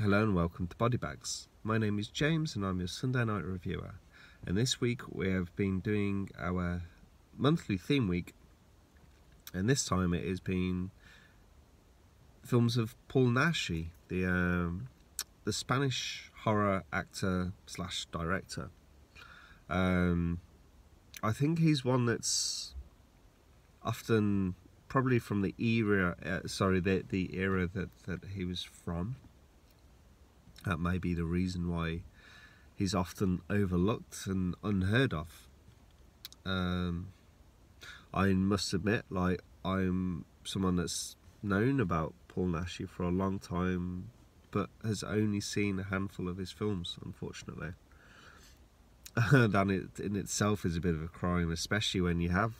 Hello and welcome to Body Bags. My name is James and I'm your Sunday night reviewer. And this week we have been doing our monthly theme week, and this time it has been films of Paul Naschy, the um, the Spanish horror actor slash director. Um, I think he's one that's often probably from the era, uh, sorry, the the era that that he was from. That may be the reason why he's often overlooked and unheard of. Um, I must admit, like I'm someone that's known about Paul Naschy for a long time, but has only seen a handful of his films, unfortunately. that it in itself is a bit of a crime, especially when you have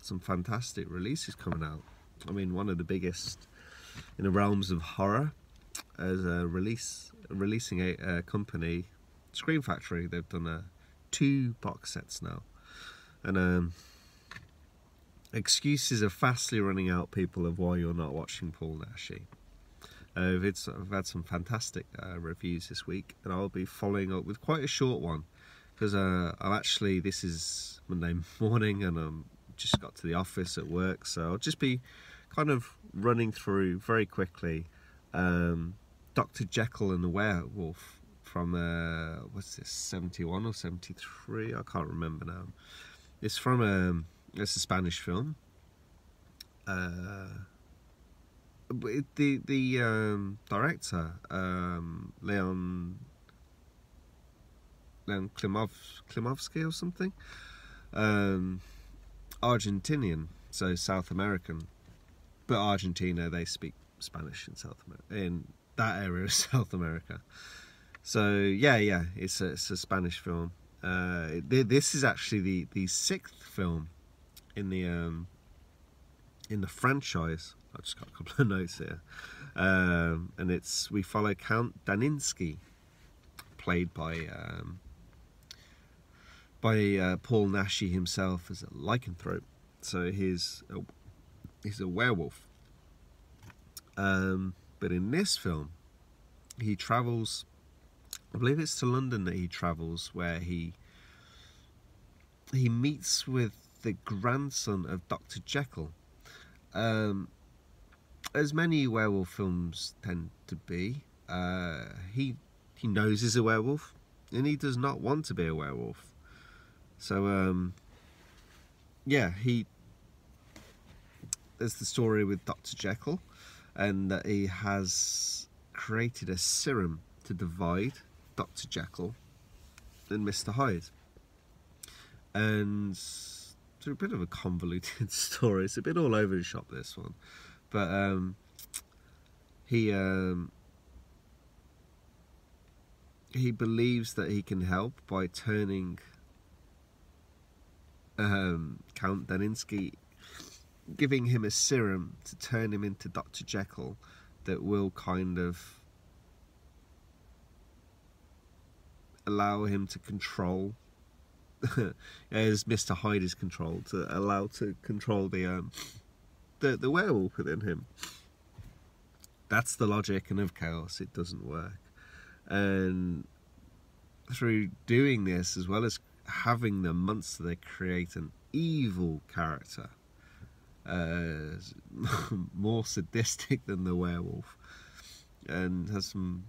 some fantastic releases coming out. I mean, one of the biggest in the realms of horror as a release, releasing a, a company, Scream Factory. They've done a two box sets now, and um, excuses are fastly running out, people, of why you're not watching Paul Naschy. Uh, it's, I've had some fantastic uh, reviews this week, and I'll be following up with quite a short one because uh, I'm actually this is Monday morning, and I'm just got to the office at work, so I'll just be kind of running through very quickly um, Dr. Jekyll and the Werewolf from uh, what's this 71 or 73 I can't remember now. It's from um, it's a Spanish film. Uh, the the um, director um, Leon Leon Klimov, Klimovsky or something? Um, Argentinian so South American. But Argentina they speak Spanish in South America in that area of South America so yeah yeah it's a, it's a Spanish film uh, this is actually the the sixth film in the um, in the franchise. I just got a couple of notes here, um, and it's we follow Count Daninsky, played by um, by uh, Paul Naschy himself as a lycanthrope. So he's a, he's a werewolf. Um, but in this film, he travels. I believe it's to London that he travels, where he he meets with the grandson of Dr. Jekyll. Um, as many werewolf films tend to be, uh, he he knows he's a werewolf, and he does not want to be a werewolf. So, um, yeah, he. There's the story with Dr. Jekyll, and that he has created a serum to divide Dr. Jekyll and Mr. Hyde. And it's a bit of a convoluted story. It's a bit all over the shop this one, but um, he um, he believes that he can help by turning um, Count Daninsky, giving him a serum to turn him into Doctor Jekyll, that will kind of allow him to control as Mr. Hyde is controlled, to allow to control the um, the the werewolf within him. That's the logic, and of chaos, it doesn't work. And through doing this, as well as having the monster, they create an evil character, more sadistic than the werewolf, and has some.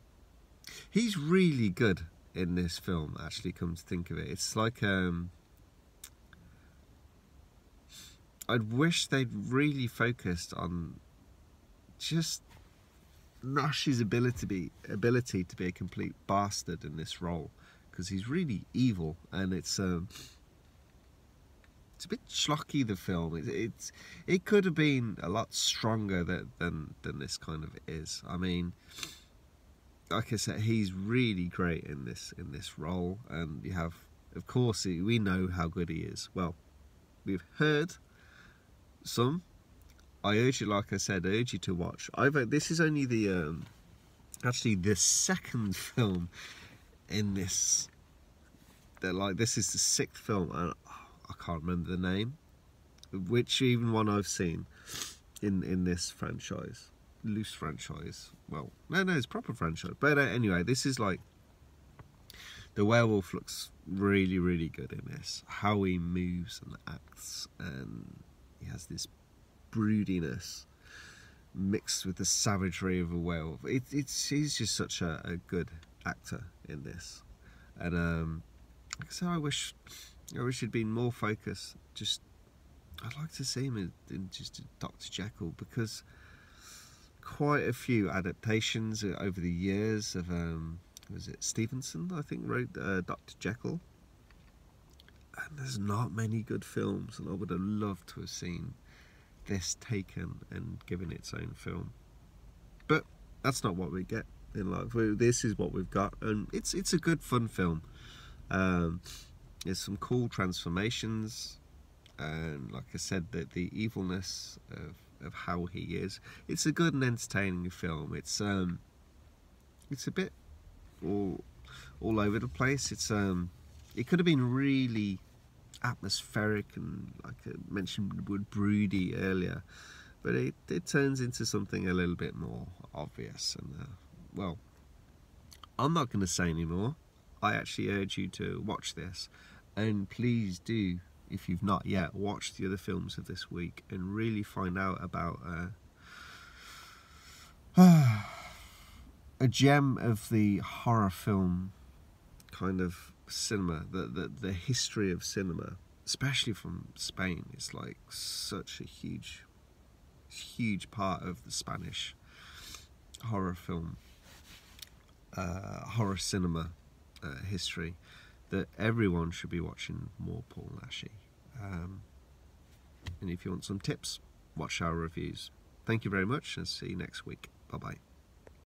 He's really good in this film actually come to think of it it's like um I'd wish they'd really focused on just Naschy's ability to be ability to be a complete bastard in this role because he's really evil and it's um it's a bit schlocky the film it, it's it could have been a lot stronger than than, than this kind of is I mean like I said, he's really great in this in this role, and you have, of course, we know how good he is. Well, we've heard some. I urge you, like I said, I urge you to watch. I've this is only the um, actually the second film in this. That like this is the sixth film, and I can't remember the name, which even one I've seen in in this franchise. loose franchise. Well, no, no, it's proper franchise. But uh, anyway, this is like the werewolf looks really, really good in this. How he moves and acts, and he has this broodiness mixed with the savagery of a werewolf. It, it's he's just such a, a good actor in this, and um, so I wish I wish he'd been more focused. Just I'd like to see him in, in just Doctor Jekyll because quite a few adaptations over the years of um, was it Stevenson I think wrote uh, Doctor Jekyll, and there's not many good films, and I would have loved to have seen this taken and given its own film. But that's not what we get in life. This is what we've got, and it's it's a good fun film. Um, there's some cool transformations, and like I said, the the evilness of of how he is. It's a good and entertaining film. It's um, it's a bit all all over the place. It's um, it could have been really atmospheric and like I mentioned the word broody earlier but it, it turns into something a little bit more obvious and uh, well I'm not going to say anymore I actually urge you to watch this and please do if you've not yet watched the other films of this week and really find out about uh, a gem of the horror film kind of cinema, the, the, the history of cinema, especially from Spain, is like such a huge, huge part of the Spanish horror film, uh, horror cinema uh, history that everyone should be watching more Paul Naschy. Um, and if you want some tips, watch our reviews. Thank you very much and see you next week. Bye bye.